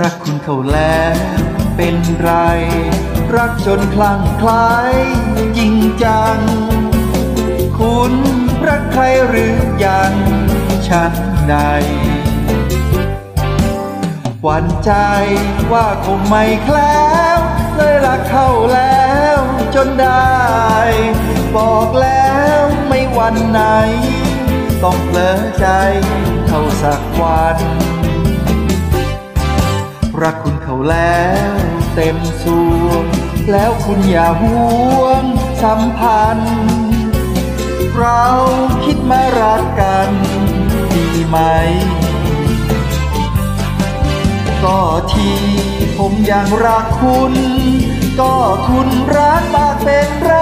รักคุณเขาแล้วเป็นไร รักจนคลั่งคล้ายจริงจัง คุณรักใครหรือยังฉันใดหวั่นใจว่าคงไม่แคล้วเลยรักเขาแล้วจนได้ บอกแล้วไม่วันไหน ต้องเผลอใจเท่าสักวัน รักคุณเขาแล้วเต็มส่วง แล้วคุณอย่าห่วงสัมพันธ์ เราคิดมารักกันดีไหม ก็ที่ผมยังรักคุณ ก็คุณรักมากเป็นไร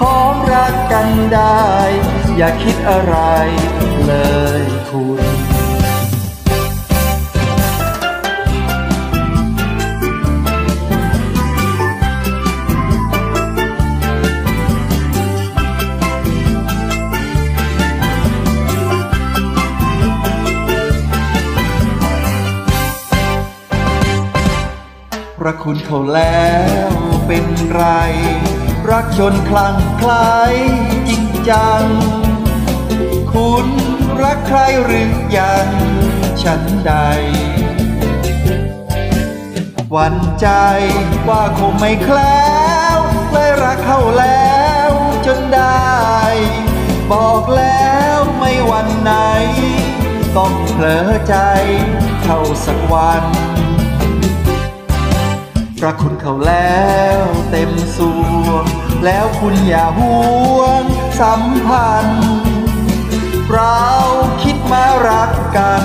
ของรักกันได้ อย่าคิดอะไรเลยคุณ รักคุณเขาแล้วเป็นไร รักจนคลั่งคล้ายจริงจัง คุณรักใครหรือยังฉันใดหวันใจว่าคงไม่แคล้วเลยรักเขาแล้วจนได้ บอกแล้วไม่วันไหน ต้องเผลอใจเข้าสักวัน รักคุณเขาแล้วเต็มส่วง แล้วคุณอย่าห่วงสัมพันธ์ เราคิดมารักกัน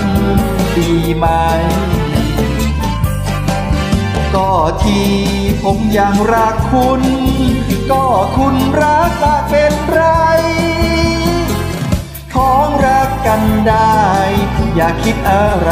ดีไหม ก็ที่ผมยังรักคุณ ก็คุณรักมากเป็นไร ของรักกันได้ อย่าคิดอะไร